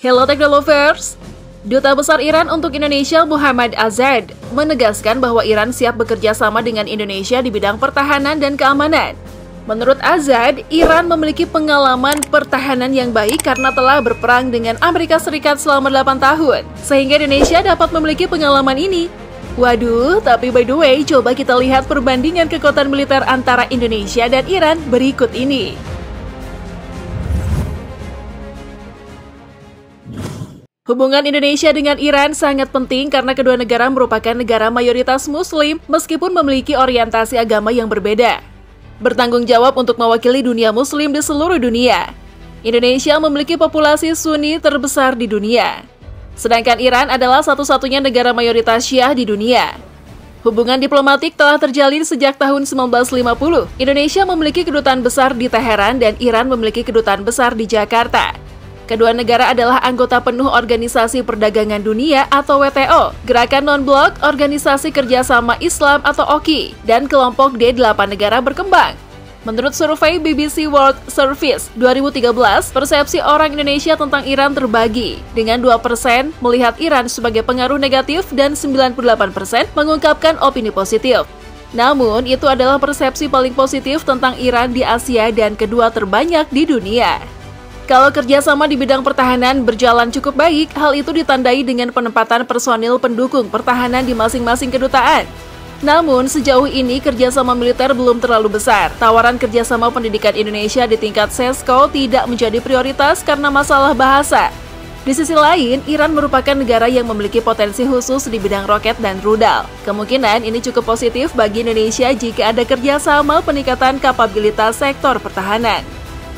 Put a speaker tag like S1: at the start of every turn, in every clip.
S1: Hello Technolovers! Duta Besar Iran untuk Indonesia Muhammad Azad menegaskan bahwa Iran siap bekerja sama dengan Indonesia di bidang pertahanan dan keamanan. Menurut Azad, Iran memiliki pengalaman pertahanan yang baik karena telah berperang dengan Amerika Serikat selama 8 tahun, sehingga Indonesia dapat memiliki pengalaman ini. Waduh, tapi by the way, coba kita lihat perbandingan kekuatan militer antara Indonesia dan Iran berikut ini. Hubungan Indonesia dengan Iran sangat penting karena kedua negara merupakan negara mayoritas Muslim meskipun memiliki orientasi agama yang berbeda. Bertanggung jawab untuk mewakili dunia Muslim di seluruh dunia. Indonesia memiliki populasi Sunni terbesar di dunia. Sedangkan Iran adalah satu-satunya negara mayoritas Syiah di dunia. Hubungan diplomatik telah terjalin sejak tahun 1950. Indonesia memiliki kedutaan besar di Teheran dan Iran memiliki kedutaan besar di Jakarta. Kedua negara adalah anggota penuh Organisasi Perdagangan Dunia atau WTO, Gerakan Non-Blok, Organisasi Kerjasama Islam atau OKI, dan kelompok D8 negara berkembang. Menurut survei BBC World Service 2013, persepsi orang Indonesia tentang Iran terbagi, dengan 2% melihat Iran sebagai pengaruh negatif dan 98% mengungkapkan opini positif. Namun, itu adalah persepsi paling positif tentang Iran di Asia dan kedua terbanyak di dunia. Kalau kerjasama di bidang pertahanan berjalan cukup baik, hal itu ditandai dengan penempatan personil pendukung pertahanan di masing-masing kedutaan. Namun, sejauh ini kerjasama militer belum terlalu besar. Tawaran kerjasama pendidikan Indonesia di tingkat SESCO tidak menjadi prioritas karena masalah bahasa. Di sisi lain, Iran merupakan negara yang memiliki potensi khusus di bidang roket dan rudal. Kemungkinan ini cukup positif bagi Indonesia jika ada kerjasama peningkatan kapabilitas sektor pertahanan.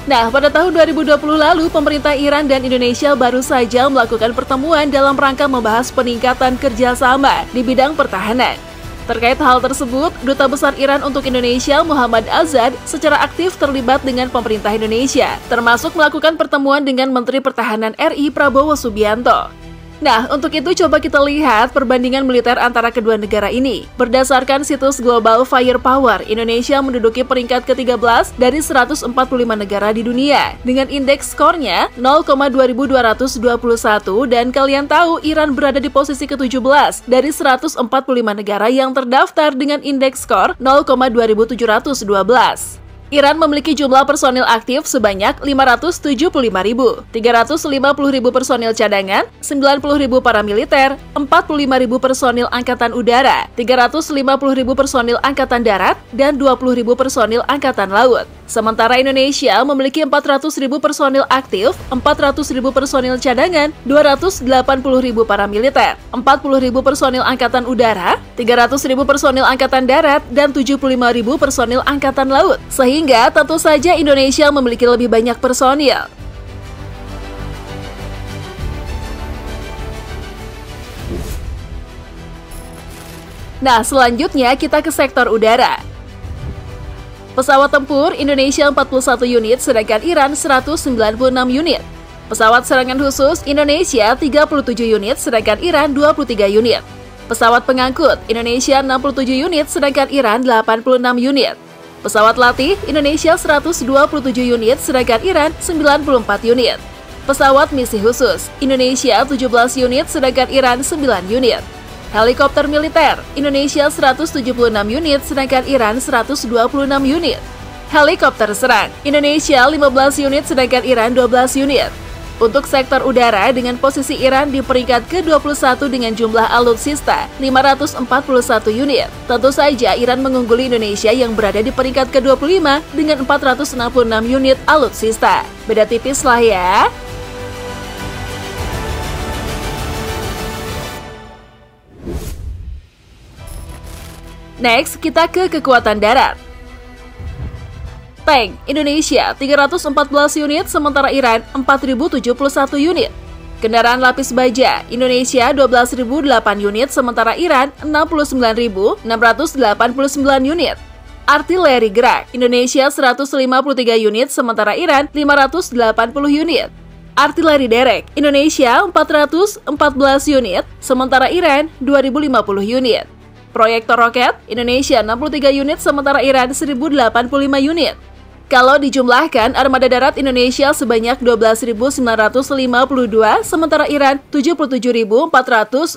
S1: Nah, pada tahun 2020 lalu, pemerintah Iran dan Indonesia baru saja melakukan pertemuan dalam rangka membahas peningkatan kerjasama di bidang pertahanan. Terkait hal tersebut, Duta Besar Iran untuk Indonesia Muhammad Azad secara aktif terlibat dengan pemerintah Indonesia, termasuk melakukan pertemuan dengan Menteri Pertahanan RI Prabowo Subianto. Nah, untuk itu coba kita lihat perbandingan militer antara kedua negara ini. Berdasarkan situs Global Firepower, Indonesia menduduki peringkat ke-13 dari 145 negara di dunia dengan indeks skornya 0,2221 dan kalian tahu Iran berada di posisi ke-17 dari 145 negara yang terdaftar dengan indeks skor 0,2712. Iran memiliki jumlah personil aktif sebanyak 575 ribu, 350 ribu personil cadangan, 90 ribu paramiliter, 45 ribu personil angkatan udara, 350 ribu personil angkatan darat, dan 20 ribu personil angkatan laut. Sementara Indonesia memiliki 400 ribu personil aktif, 400 ribu personil cadangan, 280 ribu paramiliter, 40 ribu personil angkatan udara, 300 ribu personil angkatan darat, dan 75 ribu personil angkatan laut. Sehingga sehingga tentu saja Indonesia memiliki lebih banyak personil. Nah, selanjutnya kita ke sektor udara. Pesawat tempur Indonesia 41 unit, sedangkan Iran 196 unit. Pesawat serangan khusus Indonesia 37 unit, sedangkan Iran 23 unit. Pesawat pengangkut Indonesia 67 unit, sedangkan Iran 86 unit. Pesawat latih Indonesia 127 unit, sedangkan Iran 94 unit. Pesawat misi khusus Indonesia 17 unit, sedangkan Iran 9 unit. Helikopter militer Indonesia 176 unit, sedangkan Iran 126 unit. Helikopter serang Indonesia 15 unit, sedangkan Iran 12 unit. Untuk sektor udara dengan posisi Iran di peringkat ke-21 dengan jumlah alutsista 541 unit. Tentu saja Iran mengungguli Indonesia yang berada di peringkat ke-25 dengan 466 unit alutsista. Beda tipis lah ya. Next, kita ke kekuatan darat. Tank Indonesia 314 unit sementara Iran 4071 unit. Kendaraan lapis baja Indonesia 12.008 unit sementara Iran 69.689 unit. Artileri gerak Indonesia 153 unit sementara Iran 580 unit. Artileri derek Indonesia 414 unit sementara Iran 2050 unit. Proyektor roket Indonesia 63 unit sementara Iran 1085 unit. Kalau dijumlahkan, armada darat Indonesia sebanyak 12.952, sementara Iran 77.471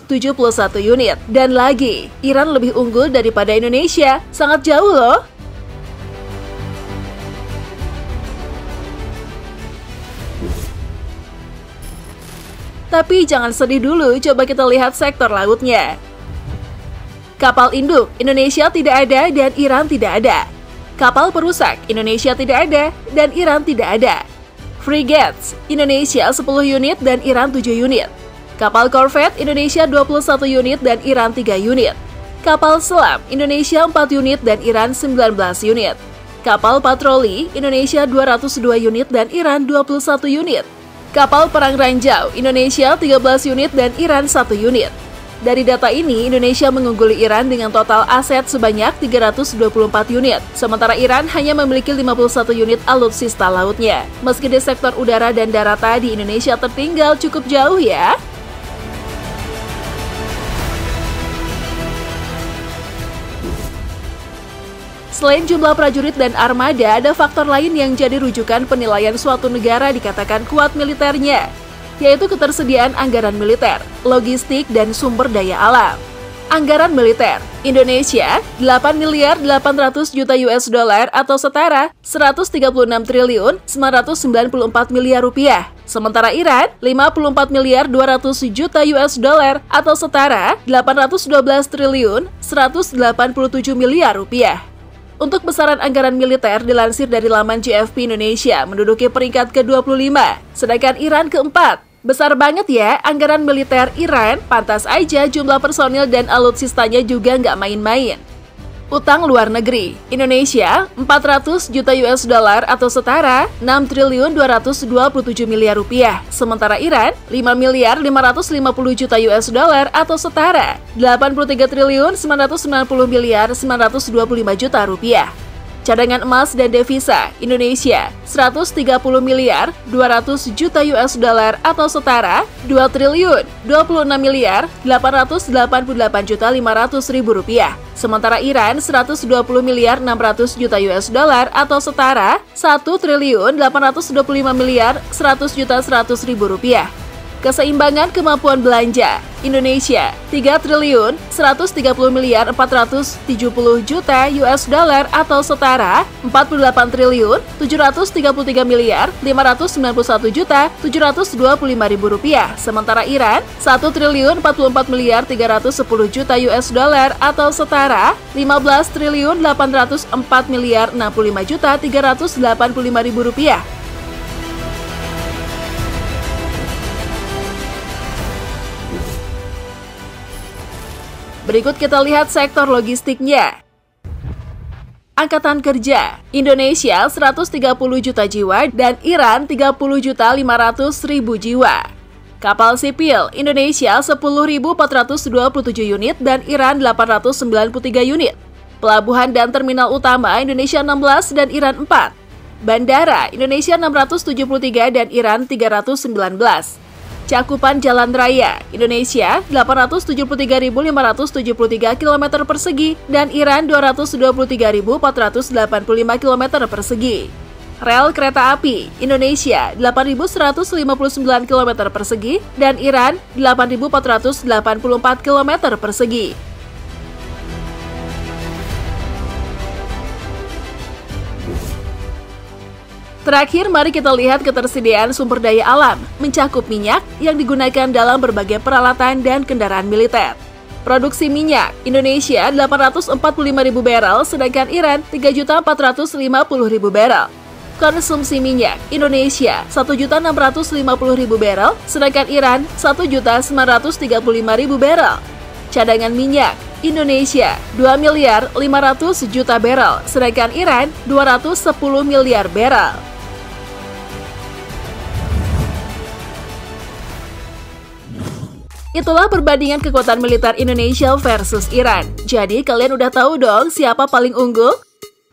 S1: unit. Dan lagi, Iran lebih unggul daripada Indonesia. Sangat jauh loh. Tapi jangan sedih dulu, coba kita lihat sektor lautnya. Kapal induk, Indonesia tidak ada dan Iran tidak ada. Kapal perusak, Indonesia tidak ada dan Iran tidak ada. Frigates, Indonesia 10 unit dan Iran 7 unit. Kapal korvet, Indonesia 21 unit dan Iran 3 unit. Kapal selam, Indonesia 4 unit dan Iran 19 unit. Kapal patroli, Indonesia 202 unit dan Iran 21 unit. Kapal perang ranjau, Indonesia 13 unit dan Iran 1 unit. Dari data ini, Indonesia mengungguli Iran dengan total aset sebanyak 324 unit, sementara Iran hanya memiliki 51 unit alutsista lautnya. Meski di sektor udara dan darat tadi Indonesia tertinggal cukup jauh ya. Selain jumlah prajurit dan armada, ada faktor lain yang jadi rujukan penilaian suatu negara dikatakan kuat militernya, yaitu ketersediaan anggaran militer, logistik, dan sumber daya alam. Anggaran militer Indonesia 8 miliar 800 juta US dollar atau setara 136 triliun 994 miliar rupiah. Sementara Iran 54 miliar 200 juta US dollar atau setara 812 triliun 187 miliar rupiah. Untuk besaran anggaran militer dilansir dari laman GFP Indonesia menduduki peringkat ke-25, sedangkan Iran keempat. Besar banget ya, anggaran militer Iran, pantas aja jumlah personil dan alutsistanya juga nggak main-main. Utang luar negeri Indonesia 400 juta US dollar atau setara 6 triliun 227 miliar rupiah. Sementara Iran 5 miliar 550 juta US dollar atau setara 83 triliun 990 miliar 925 juta rupiah. Cadangan emas dan devisa Indonesia 130 miliar 200 juta US dollar atau setara 2 triliun 26 miliar 888 juta 500 ribu rupiah. Sementara Iran 120 miliar 600 juta US dollar atau setara 1 triliun 825 miliar 100 juta 100 ribu rupiah. Keseimbangan kemampuan belanja Indonesia 3 triliun 130 miliar 470 juta US dollar atau setara 48 triliun 733 miliar 591 juta 725 ribu rupiah. Sementara Iran 1 triliun 44 miliar 310 juta US dollar atau setara 15 triliun 804 miliar 65 juta 385 ribu rupiah. Berikut kita lihat sektor logistiknya. Angkatan Kerja Indonesia 130 juta jiwa dan Iran 30 juta 500 ribu jiwa. Kapal sipil Indonesia 10.427 unit dan Iran 893 unit. Pelabuhan dan terminal utama Indonesia 16 dan Iran 4. Bandara Indonesia 673 dan Iran 319. Cakupan jalan raya Indonesia 873.573 km persegi dan Iran 223.485 km persegi. Rel kereta api Indonesia 8.159 km persegi dan Iran 8.484 km persegi. Terakhir, mari kita lihat ketersediaan sumber daya alam, mencakup minyak yang digunakan dalam berbagai peralatan dan kendaraan militer. Produksi minyak, Indonesia 845 ribu barrel, sedangkan Iran 3.450 ribu barrel. Konsumsi minyak, Indonesia 1.650 ribu barrel, sedangkan Iran 1.935 ribu barrel. Cadangan minyak, Indonesia 2 miliar 500 juta barrel, sedangkan Iran 210 miliar barrel. Itulah perbandingan kekuatan militer Indonesia versus Iran. Jadi kalian udah tahu dong siapa paling unggul?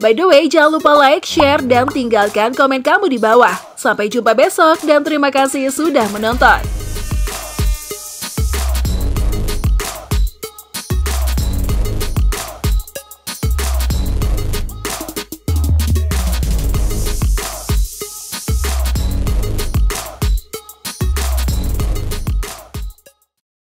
S1: By the way, jangan lupa like, share, dan tinggalkan komen kamu di bawah. Sampai jumpa besok dan terima kasih sudah menonton.